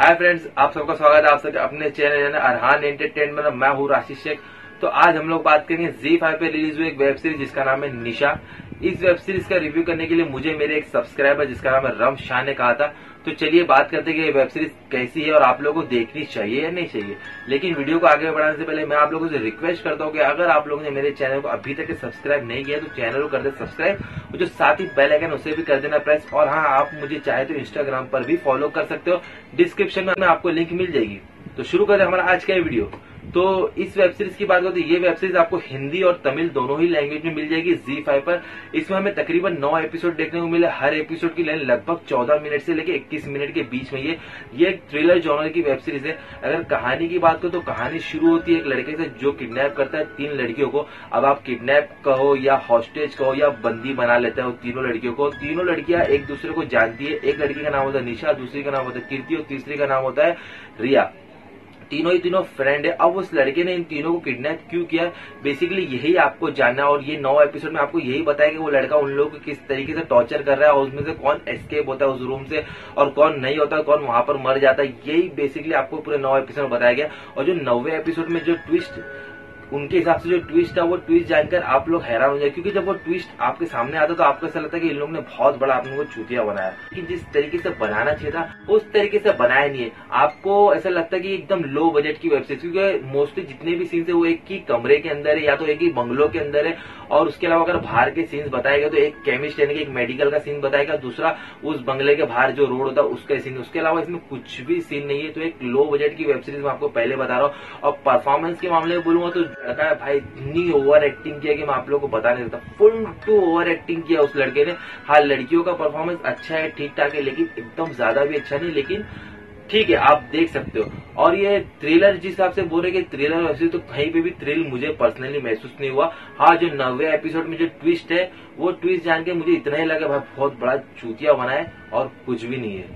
Hi friends आप सबका स्वागत है आप सबके अपने चैनल अरहान एंटरटेनमेंट में। मैं हूँ राशि शेख। तो आज हम लोग बात करेंगे जी फाइव पे रिलीज़ हुई एक वेब सीरीज़ जिसका नाम है निशा। इस वेब सीरीज़ का रिव्यू करने के लिए मुझे मेरे एक सब्सक्राइबर, जिसका नाम है रम शाह ने कहा था। तो चलिए बात करते हैं कि वेब सीरीज़ कैसी है और आप लोगों को देखनी चाहिए या नहीं चाहिए। लेकिन वीडियो को आगे बढ़ाने से पहले मैं आप लोगों से रिक्वेस्ट करता हूँ कि अगर आप लोगों ने मेरे चैनल को अभी तक सब्सक्राइब नहीं किया तो चैनल को कर दे सब्सक्राइब और जो साथ ही बेल आइकन उसे भी कर देना प्रेस और हाँ आप मुझे चाहे तो इंस्टाग्राम पर भी फॉलो कर सकते हो। डिस्क्रिप्शन में आपको लिंक मिल जाएगी। तो शुरू करें हमारा आज का वीडियो तो इस वेब सीरीज़ की बात करते ये वेब सीरीज़ आपको हिंदी और तमिल दोनों ही लैंग्वेज में मिल जाएगी जी फाइव पर। इसमें हमें तकरीबन नौ एपिसोड देखने को मिले। हर एपिसोड की लेंथ लगभग चौदह मिनट से लेकर इक्कीस मिनट के बीच में ये ये एक थ्रिलर जॉनर की वेब सीरीज़ है। अगर कहानी की बात करो तो कहानी शुरू होती है एक लड़के से जो किडनैप करता है तीन लड़कियों को। अब आप किडनैप कहो या हॉस्टेज कहो या बंदी बना लेते हो तीनों लड़कियों को। तीनों लड़कियाँ एक दूसरे को जानती है। एक लड़की का नाम होता है निशा, दूसरी का नाम होता है कीर्ति और तीसरी का नाम होता है रिया। तीनों ही तीनों फ्रेंड है। अब उस लड़के ने इन तीनों को किडनैप क्यों किया? बेसिकली यही आपको जानना और ये नौ एपिसोड में आपको यही बताया कि वो लड़का उन लोगों को किस तरीके से टॉर्चर कर रहा है और उसमें से कौन एस्केप होता है उस रूम से और कौन नहीं होता, कौन वहाँ पर मर जाता है। यही बेसिकली आपको पूरे नौ एपिसोड में बताया गया। और जो नौवे एपिसोड में जो ट्विस्ट उनके हिसाब से जो ट्विस्ट है, वो ट्विस्ट जानकर आप लोग हैरान हो जाए। क्योंकि जब वो ट्विस्ट आपके सामने आता तो आपको ऐसा लगता है कि इन लोगों ने बहुत बड़ा आप लोगों को चूतिया बनाया। लेकिन जिस तरीके से बनाना चाहिए था, उस तरीके से बनाया नहीं है। आपको ऐसा लगता है कि एकदम लो बजट की वेब सीरीज़ क्योंकि मोस्टली जितने भी सीन्स है, वो एक ही कमरे के अंदर है, या तो एक ही बंगलो के अंदर है, और उसके अलावा अगर बाहर के सीन्स बताएगा तो एक केमिस्ट यानी कि एक मेडिकल का सीन बताएगा दूसरा उस बंगले के बाहर जो रोड होता है, उसका सीन उसके अलावा इसमें कुछ भी सीन नहीं है तो एक लो बजट की वेब सीरीज़ मैं आपको पहले बता रहा हूँ। और परफॉर्मेंस के मामले में बोलूँगा तो लड़का है, भाई इतनी ओवर एक्टिंग किया कि मैं आप लोगों को बता नहीं सकता। फुल टू ओवर एक्टिंग किया उस लड़के ने। हाँ लड़कियों का परफॉर्मेंस अच्छा है ठीक ठाक है, लेकिन एकदम ज़्यादा भी अच्छा नहीं, लेकिन ठीक है, आप देख सकते हो। और ये थ्रिलर जिस हिसाब से बोल रहे कि थ्रिलर वैसे तो कहीं पे भी थ्रिल मुझे पर्सनली महसूस नहीं हुआ। हाँ जो नवे एपिसोड में जो ट्विस्ट है, वो ट्विस्ट जान के मुझे इतना ही लगा, भाई बहुत बड़ा चूतिया बना है और कुछ भी नहीं है।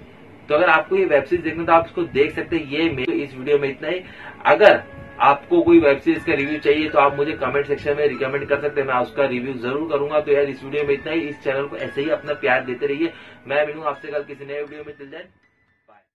तो अगर आपको ये वेब सीरीज़ देखना तो आप इसको देख सकते हैं। ये मेरे इस वीडियो में इतना ही। अगर आपको कोई वेब सीरीज़ का रिव्यू चाहिए तो आप मुझे कमेंट सेक्शन में रिकमेंड कर सकते हैं। मैं उसका रिव्यू ज़रूर करूँगा। तो यार, इस वीडियो में इतना ही। इस चैनल को ऐसे ही अपना प्यार देते रहिए। मैं मिलूँगा आपसे कल किसी नए वीडियो में। चल जाए